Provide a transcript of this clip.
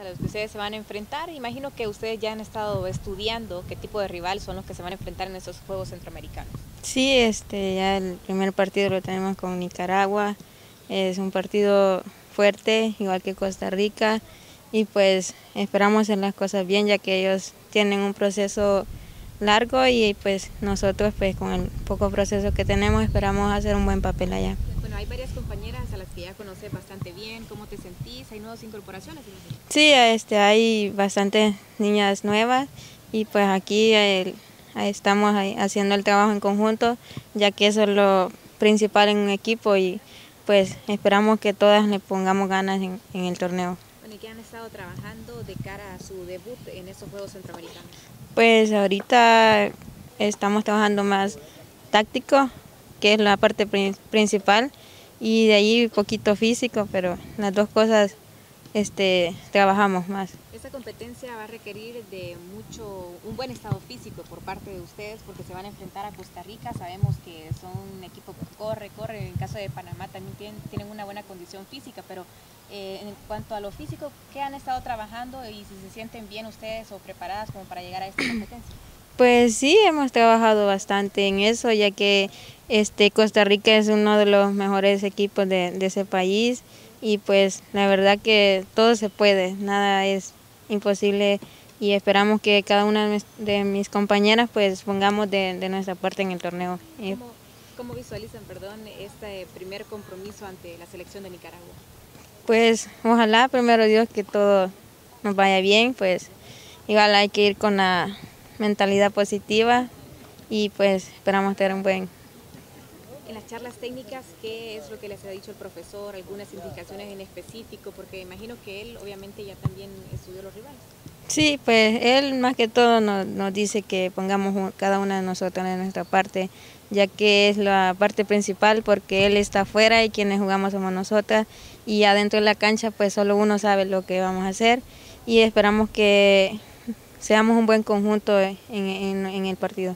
a los que ustedes se van a enfrentar. Imagino que ustedes ya han estado estudiando qué tipo de rival son los que se van a enfrentar en esos Juegos Centroamericanos. Sí, este, ya el primer partido lo tenemos con Nicaragua. Es un partido fuerte, igual que Costa Rica, y pues esperamos hacer las cosas bien, ya que ellos tienen un proceso largo y pues nosotros pues con el poco proceso que tenemos esperamos hacer un buen papel allá. Hay varias compañeras a las que ya conoces bastante bien, ¿cómo te sentís? ¿Hay nuevas incorporaciones? Sí, este, hay bastantes niñas nuevas y pues aquí estamos haciendo el trabajo en conjunto, ya que eso es lo principal en un equipo y pues esperamos que todas le pongamos ganas en, en el torneo. Bueno, ¿y qué han estado trabajando de cara a su debut en estos Juegos Centroamericanos? Pues ahorita estamos trabajando más táctico, que es la parte principal, y de ahí poquito físico, pero las dos cosas este, trabajamos más. Esta competencia va a requerir de mucho, un buen estado físico por parte de ustedes porque se van a enfrentar a Costa Rica. Sabemos que son un equipo que corre, corre. En el caso de Panamá también tienen, tienen una buena condición física, pero eh, en cuanto a lo físico, ¿qué han estado trabajando y si se sienten bien ustedes o preparadas como para llegar a esta competencia? Pues sí, hemos trabajado bastante en eso, ya que este Costa Rica es uno de los mejores equipos de, de ese país y pues la verdad que todo se puede, nada es imposible y esperamos que cada una de mis compañeras pues pongamos de, nuestra parte en el torneo. ¿Cómo, ¿Cómo, visualizan perdón, este primer compromiso ante la selección de Nicaragua? Pues ojalá primero Dios que todo nos vaya bien, pues igual hay que ir con la mentalidad positiva y pues esperamos tener un buen en las charlas técnicas, ¿qué es lo que les ha dicho el profesor? ¿Algunas indicaciones en específico? Porque imagino que él obviamente ya también estudió los rivales. Sí, pues él más que todo nos, nos dice que pongamos cada una de nosotros en nuestra parte, ya que es la parte principal porque él está afuera y quienes jugamos somos nosotras y adentro de la cancha pues solo uno sabe lo que vamos a hacer y esperamos que seamos un buen conjunto en, el partido.